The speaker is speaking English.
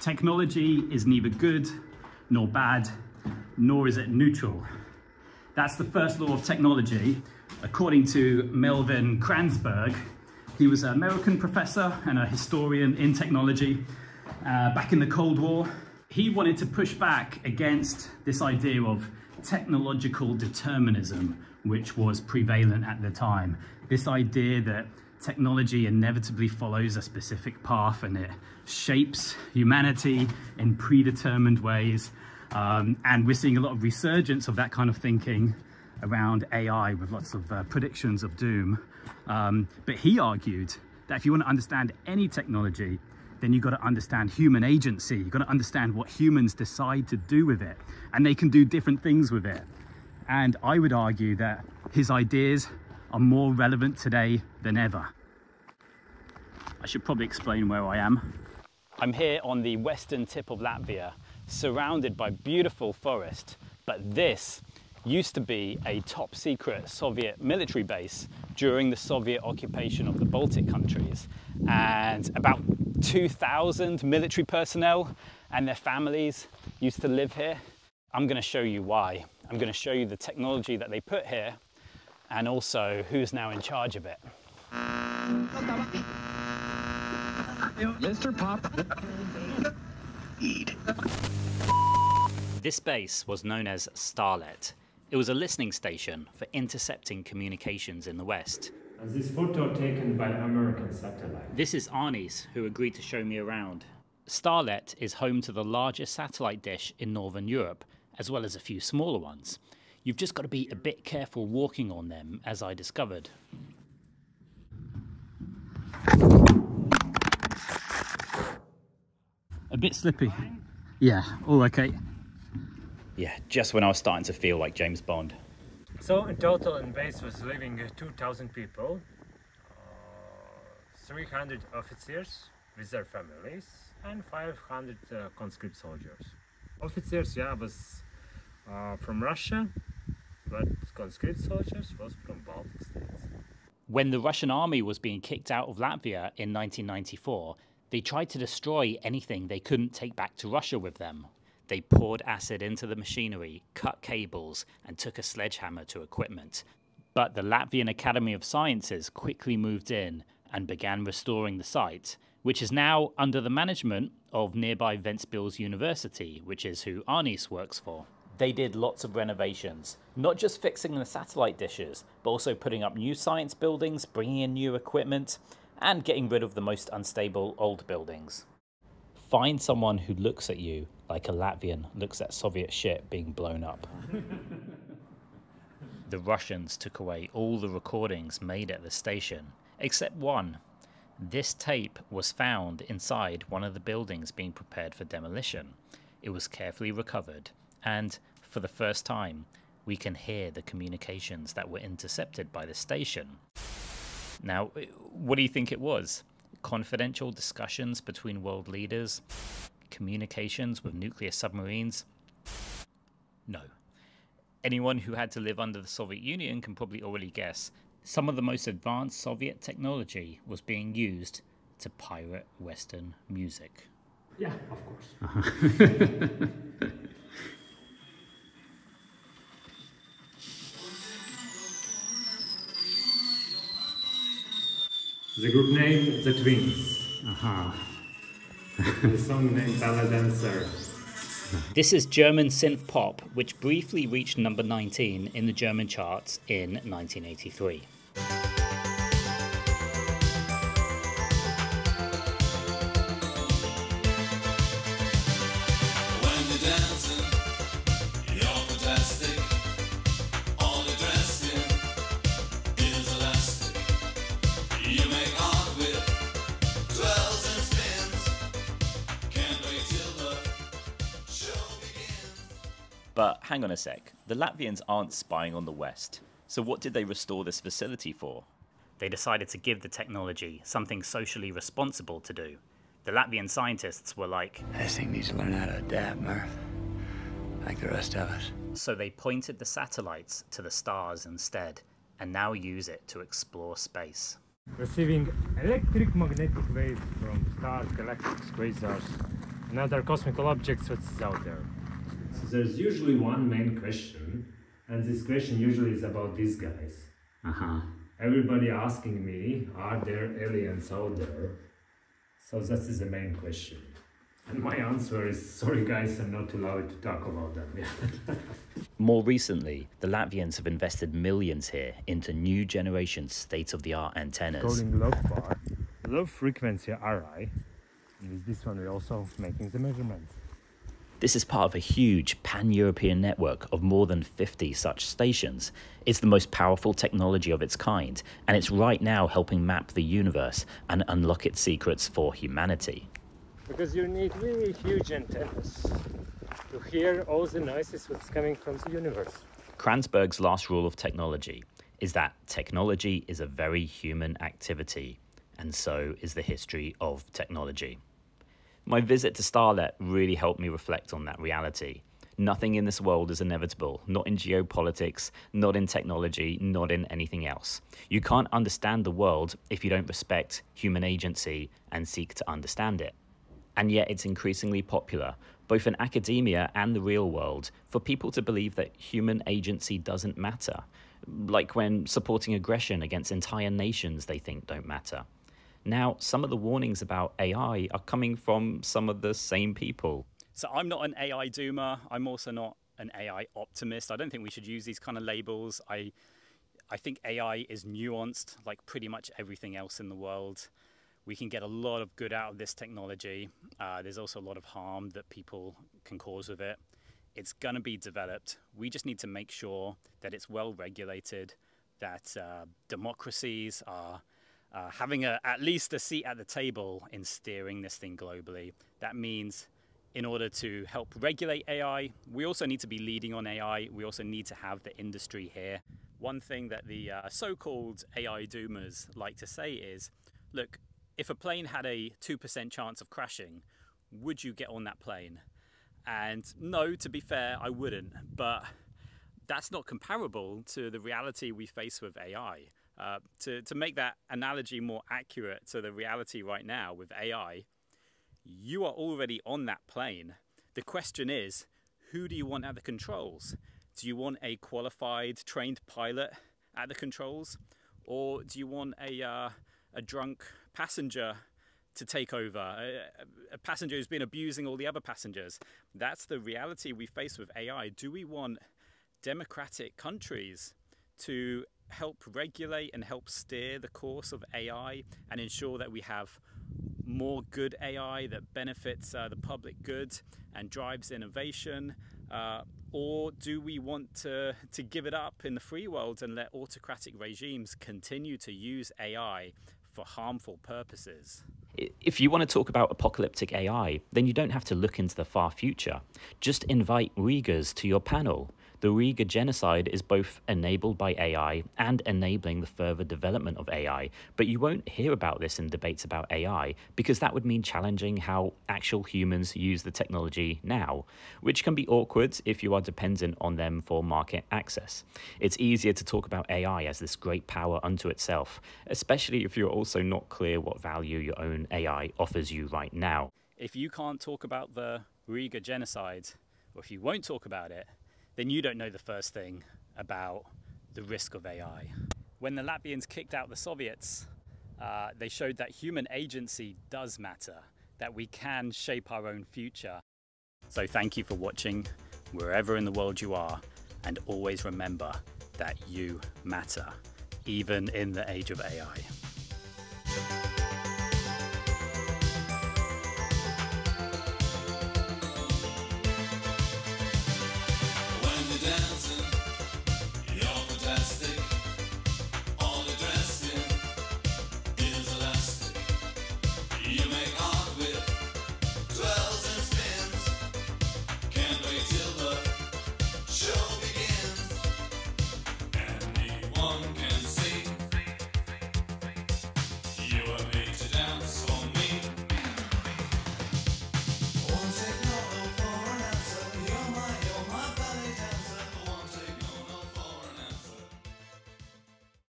Technology is neither good nor bad, nor is it neutral. That's the first law of technology. According to Melvin Kranzberg, he was an American professor and a historian in technology uh, back in the Cold War. He wanted to push back against this idea of technological determinism, which was prevalent at the time. This idea that technology inevitably follows a specific path and it shapes humanity in predetermined ways. Um, and we're seeing a lot of resurgence of that kind of thinking around AI with lots of uh, predictions of doom. Um, but he argued that if you want to understand any technology, then you've got to understand human agency. You've got to understand what humans decide to do with it. And they can do different things with it. And I would argue that his ideas are more relevant today than ever. Should probably explain where I am. I'm here on the western tip of Latvia, surrounded by beautiful forest, but this used to be a top secret Soviet military base during the Soviet occupation of the Baltic countries. And about 2,000 military personnel and their families used to live here. I'm going to show you why. I'm going to show you the technology that they put here and also who's now in charge of it. Mr. Pop. This base was known as Starlet. It was a listening station for intercepting communications in the West. This photo taken by American satellite. This is Arnis, who agreed to show me around. Starlet is home to the largest satellite dish in Northern Europe, as well as a few smaller ones. You've just got to be a bit careful walking on them, as I discovered. A bit slippy. Yeah, all okay. Yeah, just when I was starting to feel like James Bond. So in total in base was living uh, 2,000 people, uh, 300 officers with their families and 500 uh, conscript soldiers. Officers, yeah, was uh, from Russia, but conscript soldiers was from Baltic states. When the Russian army was being kicked out of Latvia in 1994, they tried to destroy anything they couldn't take back to Russia with them. They poured acid into the machinery, cut cables, and took a sledgehammer to equipment. But the Latvian Academy of Sciences quickly moved in and began restoring the site, which is now under the management of nearby Ventspils University, which is who Arnis works for. They did lots of renovations, not just fixing the satellite dishes, but also putting up new science buildings, bringing in new equipment, and getting rid of the most unstable old buildings. Find someone who looks at you like a Latvian looks at Soviet shit being blown up. the Russians took away all the recordings made at the station, except one. This tape was found inside one of the buildings being prepared for demolition. It was carefully recovered and for the first time, we can hear the communications that were intercepted by the station. Now, what do you think it was? Confidential discussions between world leaders? Communications with nuclear submarines? No. Anyone who had to live under the Soviet Union can probably already guess. Some of the most advanced Soviet technology was being used to pirate Western music. Yeah, of course. The group name The Twins. Aha. the song name Ballet Dancer. This is German synth pop, which briefly reached number 19 in the German charts in 1983. Hang on a sec, the Latvians aren't spying on the West. So what did they restore this facility for? They decided to give the technology something socially responsible to do. The Latvian scientists were like, This thing needs to learn how to adapt, Murph. Like the rest of us. So they pointed the satellites to the stars instead, and now use it to explore space. Receiving electric magnetic waves from stars, galactic quasars, and other cosmical objects what's out there. So there's usually one main question, and this question usually is about these guys. Uh-huh. Everybody asking me, are there aliens out there? So that is the main question. And my answer is, sorry guys, I'm not allowed to talk about them. More recently, the Latvians have invested millions here into new generation state-of-the-art antennas. Calling LOFAR, low frequency array. And with this one we're also making the measurements. This is part of a huge pan-European network of more than 50 such stations. It's the most powerful technology of its kind, and it's right now helping map the universe and unlock its secrets for humanity. Because you need really huge antennas to hear all the noises that's coming from the universe. Kranzberg's last rule of technology is that technology is a very human activity, and so is the history of technology. My visit to Starlet really helped me reflect on that reality. Nothing in this world is inevitable, not in geopolitics, not in technology, not in anything else. You can't understand the world if you don't respect human agency and seek to understand it. And yet it's increasingly popular, both in academia and the real world, for people to believe that human agency doesn't matter. Like when supporting aggression against entire nations they think don't matter. Now, some of the warnings about AI are coming from some of the same people. So I'm not an AI doomer. I'm also not an AI optimist. I don't think we should use these kind of labels. I I think AI is nuanced like pretty much everything else in the world we can get a lot of good out of this technology. Uh, there's also a lot of harm that people can cause with it. It's going to be developed. We just need to make sure that it's well regulated, that uh, democracies are uh, having a, at least a seat at the table in steering this thing globally. That means in order to help regulate AI, we also need to be leading on AI. We also need to have the industry here. One thing that the uh, so-called AI doomers like to say is, look, if a plane had a 2% chance of crashing, would you get on that plane? And no, to be fair, I wouldn't. But that's not comparable to the reality we face with AI. Uh, to, to make that analogy more accurate to the reality right now with AI, you are already on that plane. The question is, who do you want at the controls? Do you want a qualified, trained pilot at the controls? Or do you want a, uh, a drunk passenger to take over, a, a, passenger who's been abusing all the other passengers. That's the reality we face with AI. Do we want democratic countries to help regulate and help steer the course of AI and ensure that we have more good AI that benefits uh, the public good and drives innovation? Uh, or do we want to, to give it up in the free world and let autocratic regimes continue to use AI for harmful purposes. If you want to talk about apocalyptic AI, then you don't have to look into the far future. Just invite Uyghurs to your panel the Uyghur genocide is both enabled by AI and enabling the further development of AI, but you won't hear about this in debates about AI because that would mean challenging how actual humans use the technology now, which can be awkward if you are dependent on them for market access. It's easier to talk about AI as this great power unto itself, especially if you're also not clear what value your own AI offers you right now. If you can't talk about the Uyghur genocide, or if you won't talk about it, then you don't know the first thing about the risk of AI. When the Latvians kicked out the Soviets, uh, they showed that human agency does matter, that we can shape our own future. So thank you for watching wherever in the world you are, and always remember that you matter, even in the age of AI.